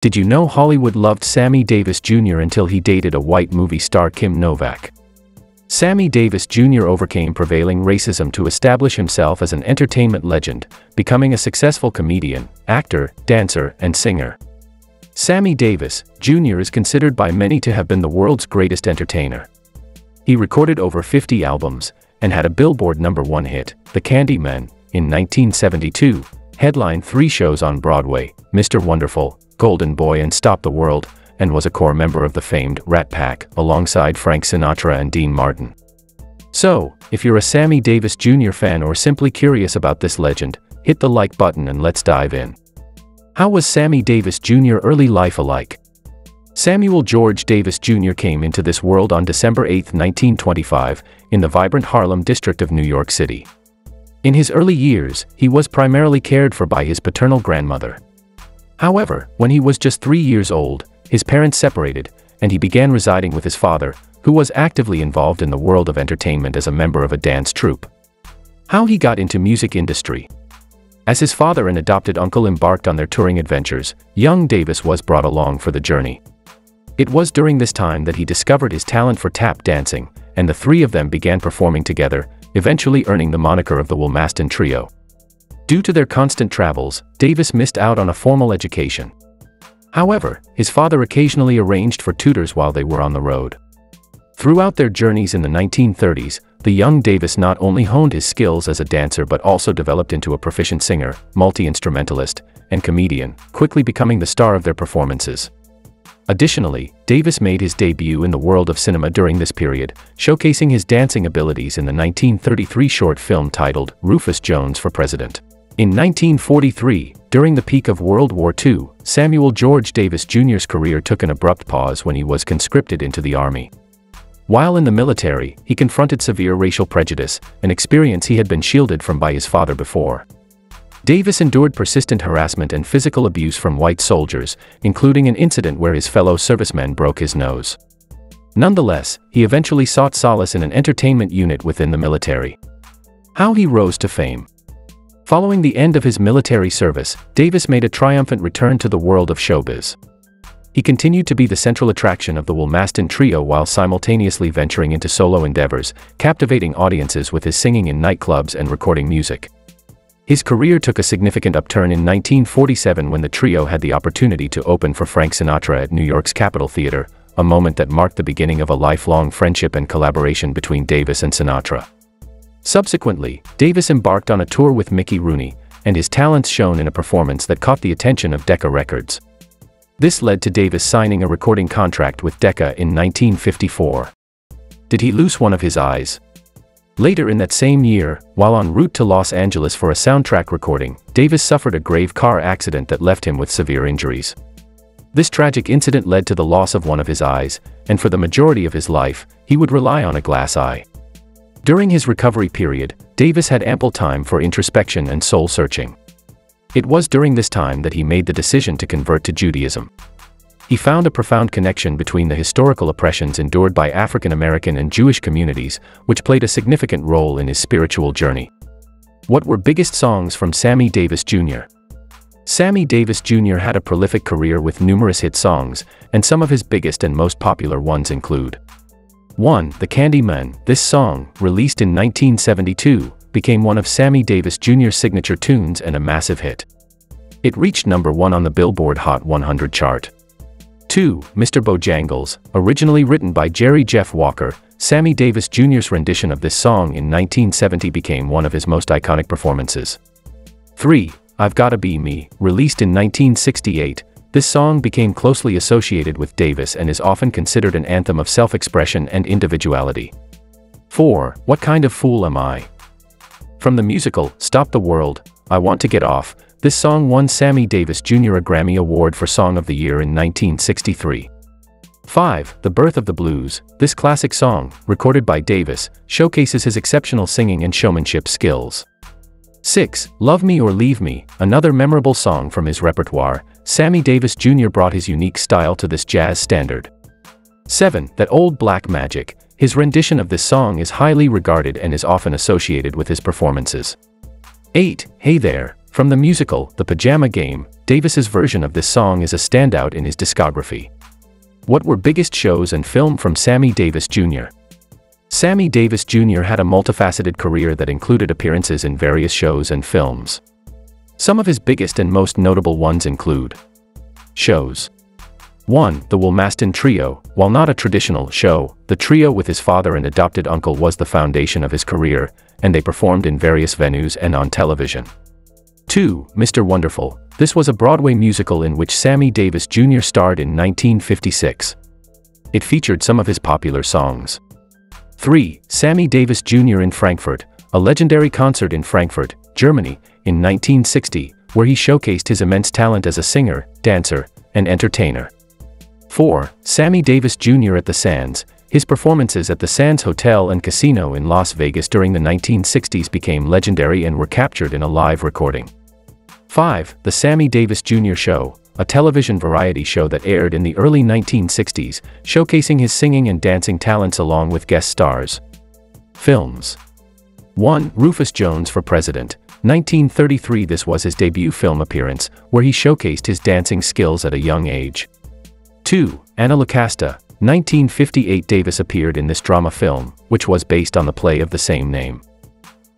Did you know Hollywood loved Sammy Davis Jr. until he dated a white movie star Kim Novak? Sammy Davis Jr. overcame prevailing racism to establish himself as an entertainment legend, becoming a successful comedian, actor, dancer, and singer. Sammy Davis, Jr. is considered by many to have been the world's greatest entertainer. He recorded over 50 albums, and had a Billboard number one hit, The Candyman, in 1972, headlined three shows on Broadway, Mr. Wonderful, Golden Boy and Stop the World, and was a core member of the famed Rat Pack, alongside Frank Sinatra and Dean Martin. So, if you're a Sammy Davis Jr. fan or simply curious about this legend, hit the like button and let's dive in. How was Sammy Davis Jr. early life alike? Samuel George Davis Jr. came into this world on December 8, 1925, in the vibrant Harlem district of New York City. In his early years, he was primarily cared for by his paternal grandmother. However, when he was just three years old, his parents separated, and he began residing with his father, who was actively involved in the world of entertainment as a member of a dance troupe. How he got into music industry. As his father and adopted uncle embarked on their touring adventures, young Davis was brought along for the journey. It was during this time that he discovered his talent for tap dancing, and the three of them began performing together, eventually earning the moniker of the Will Mastin Trio. Due to their constant travels, Davis missed out on a formal education. However, his father occasionally arranged for tutors while they were on the road. Throughout their journeys in the 1930s, the young Davis not only honed his skills as a dancer but also developed into a proficient singer, multi-instrumentalist, and comedian, quickly becoming the star of their performances. Additionally, Davis made his debut in the world of cinema during this period, showcasing his dancing abilities in the 1933 short film titled Rufus Jones for President. In 1943, during the peak of World War II, Samuel George Davis Jr.'s career took an abrupt pause when he was conscripted into the Army. While in the military, he confronted severe racial prejudice, an experience he had been shielded from by his father before. Davis endured persistent harassment and physical abuse from white soldiers, including an incident where his fellow servicemen broke his nose. Nonetheless, he eventually sought solace in an entertainment unit within the military. How he rose to fame. Following the end of his military service, Davis made a triumphant return to the world of showbiz. He continued to be the central attraction of the Will Mastin Trio while simultaneously venturing into solo endeavors, captivating audiences with his singing in nightclubs and recording music. His career took a significant upturn in 1947 when the trio had the opportunity to open for Frank Sinatra at New York's Capitol Theater, a moment that marked the beginning of a lifelong friendship and collaboration between Davis and Sinatra. Subsequently, Davis embarked on a tour with Mickey Rooney, and his talents shone in a performance that caught the attention of Decca Records. This led to Davis signing a recording contract with Decca in 1954. Did he lose one of his eyes? Later in that same year, while en route to Los Angeles for a soundtrack recording, Davis suffered a grave car accident that left him with severe injuries. This tragic incident led to the loss of one of his eyes, and for the majority of his life, he would rely on a glass eye. During his recovery period, Davis had ample time for introspection and soul searching. It was during this time that he made the decision to convert to Judaism. He found a profound connection between the historical oppressions endured by African American and Jewish communities, which played a significant role in his spiritual journey. What were biggest songs from Sammy Davis Jr.? Sammy Davis Jr. had a prolific career with numerous hit songs, and some of his biggest and most popular ones include 1. The Candyman, this song, released in 1972, became one of Sammy Davis Jr.'s signature tunes and a massive hit. It reached number 1 on the Billboard Hot 100 chart. 2. Mr. Bojangles, originally written by Jerry Jeff Walker, Sammy Davis Jr.'s rendition of this song in 1970 became one of his most iconic performances. 3. I've Gotta Be Me, released in 1968, this song became closely associated with Davis and is often considered an anthem of self-expression and individuality. 4. What Kind of Fool Am I? From the musical, Stop the World, I Want to Get Off, this song won Sammy Davis Jr. a Grammy Award for Song of the Year in 1963. 5. The Birth of the Blues, this classic song, recorded by Davis, showcases his exceptional singing and showmanship skills. 6. Love Me or Leave Me, another memorable song from his repertoire, Sammy Davis Jr. brought his unique style to this jazz standard. 7. That Old Black Magic, his rendition of this song is highly regarded and is often associated with his performances. 8. Hey There, From the musical, The Pajama Game, Davis's version of this song is a standout in his discography. What were biggest shows and film from Sammy Davis Jr.? Sammy Davis Jr. had a multifaceted career that included appearances in various shows and films. Some of his biggest and most notable ones include Shows 1. The Will Mastin Trio. While not a traditional show, the trio with his father and adopted uncle was the foundation of his career, and they performed in various venues and on television. 2. Mr. Wonderful. This was a Broadway musical in which Sammy Davis Jr. starred in 1956. It featured some of his popular songs. 3. Sammy Davis Jr. in Frankfurt, a legendary concert in Frankfurt, Germany, in 1960, where he showcased his immense talent as a singer, dancer, and entertainer. 4. Sammy Davis Jr. at the Sands. His performances at the Sands Hotel and Casino in Las Vegas during the 1960s became legendary and were captured in a live recording. 5. The Sammy Davis Jr. Show, a television variety show that aired in the early 1960s, showcasing his singing and dancing talents along with guest stars. Films 1. Rufus Jones for President, 1933 This was his debut film appearance, where he showcased his dancing skills at a young age. 2. Anna Lucasta, 1958 Davis appeared in this drama film, which was based on the play of the same name.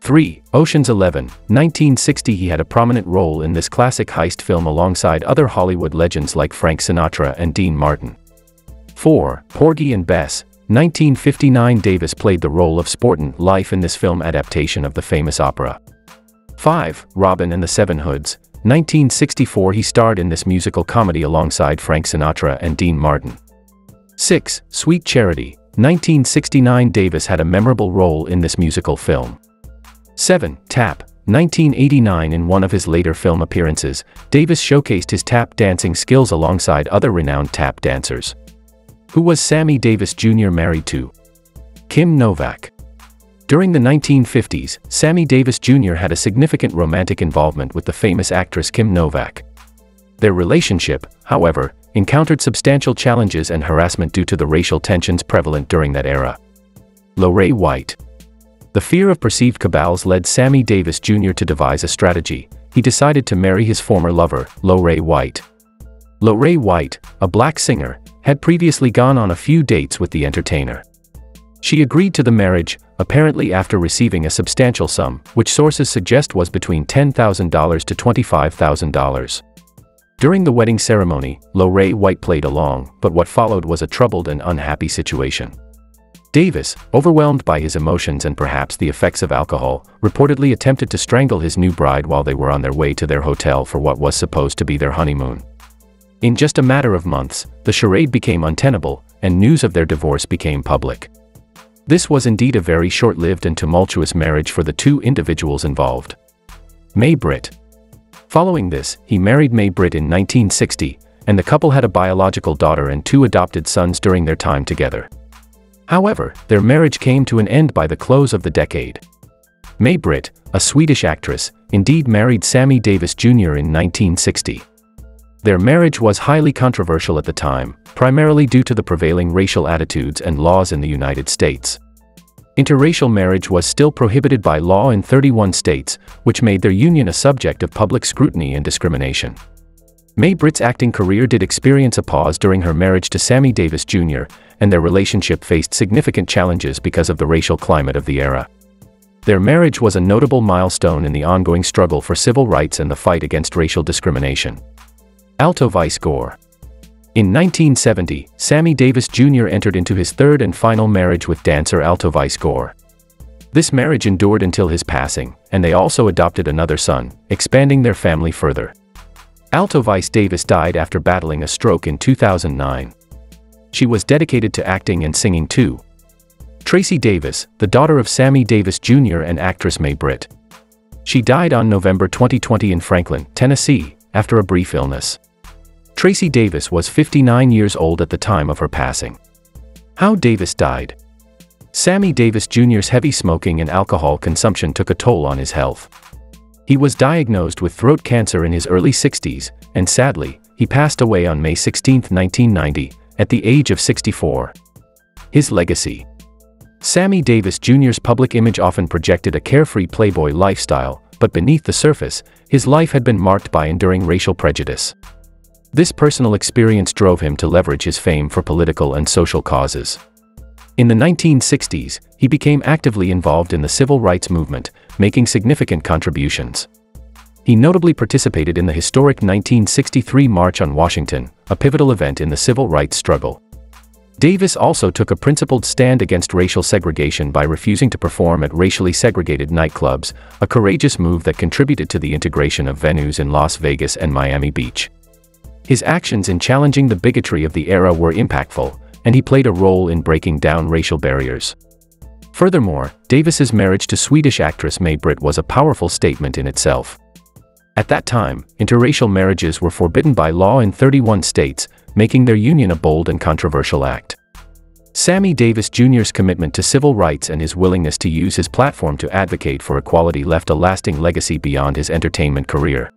3. Ocean's 11, 1960 He had a prominent role in this classic heist film alongside other Hollywood legends like Frank Sinatra and Dean Martin. 4. Porgy and Bess, 1959 Davis played the role of Sportin Life in this film adaptation of the famous opera. 5. Robin and the Seven Hoods. 1964 He starred in this musical comedy alongside Frank Sinatra and Dean Martin. 6. Sweet Charity. 1969 Davis had a memorable role in this musical film. 7. Tap. 1989 In one of his later film appearances, Davis showcased his tap dancing skills alongside other renowned tap dancers. Who was Sammy Davis Jr. married to? Kim Novak. During the 1950s, Sammy Davis Jr. had a significant romantic involvement with the famous actress Kim Novak. Their relationship, however, encountered substantial challenges and harassment due to the racial tensions prevalent during that era. Lorraine White. The fear of perceived cabals led Sammy Davis Jr. to devise a strategy. He decided to marry his former lover, Lorraine White. Lorraine White, a black singer, had previously gone on a few dates with the entertainer. She agreed to the marriage, apparently after receiving a substantial sum, which sources suggest was between $10,000 to $25,000. During the wedding ceremony, Lorraine White played along, but what followed was a troubled and unhappy situation. Davis, overwhelmed by his emotions and perhaps the effects of alcohol, reportedly attempted to strangle his new bride while they were on their way to their hotel for what was supposed to be their honeymoon. In just a matter of months, the charade became untenable, and news of their divorce became public. This was indeed a very short-lived and tumultuous marriage for the two individuals involved. May Britt. Following this, he married May Britt in 1960, and the couple had a biological daughter and two adopted sons during their time together. However, their marriage came to an end by the close of the decade. May Britt, a Swedish actress, indeed married Sammy Davis Jr. in 1960. Their marriage was highly controversial at the time, primarily due to the prevailing racial attitudes and laws in the United States. Interracial marriage was still prohibited by law in 31 states, which made their union a subject of public scrutiny and discrimination. May Britt's acting career did experience a pause during her marriage to Sammy Davis Jr., and their relationship faced significant challenges because of the racial climate of the era. Their marriage was a notable milestone in the ongoing struggle for civil rights and the fight against racial discrimination. Altovise Gore. In 1970, Sammy Davis Jr. entered into his third and final marriage with dancer Altovise Gore. This marriage endured until his passing, and they also adopted another son, expanding their family further. Altovise Davis died after battling a stroke in 2009. She was dedicated to acting and singing too. Tracy Davis, the daughter of Sammy Davis Jr. and actress May Britt. She died on November 2020 in Franklin, Tennessee, after a brief illness. Tracy Davis was 59 years old at the time of her passing. How Davis died. Sammy Davis Jr.'s heavy smoking and alcohol consumption took a toll on his health. He was diagnosed with throat cancer in his early 60s, and sadly, he passed away on May 16, 1990, at the age of 64. His legacy. Sammy Davis Jr.'s public image often projected a carefree playboy lifestyle, but beneath the surface, his life had been marked by enduring racial prejudice. This personal experience drove him to leverage his fame for political and social causes. In the 1960s, he became actively involved in the civil rights movement, making significant contributions. He notably participated in the historic 1963 March on Washington, a pivotal event in the civil rights struggle. Davis also took a principled stand against racial segregation by refusing to perform at racially segregated nightclubs, a courageous move that contributed to the integration of venues in Las Vegas and Miami Beach. His actions in challenging the bigotry of the era were impactful, and he played a role in breaking down racial barriers. Furthermore, Davis's marriage to Swedish actress May-Britt was a powerful statement in itself. At that time, interracial marriages were forbidden by law in 31 states, making their union a bold and controversial act. Sammy Davis Jr.'s commitment to civil rights and his willingness to use his platform to advocate for equality left a lasting legacy beyond his entertainment career.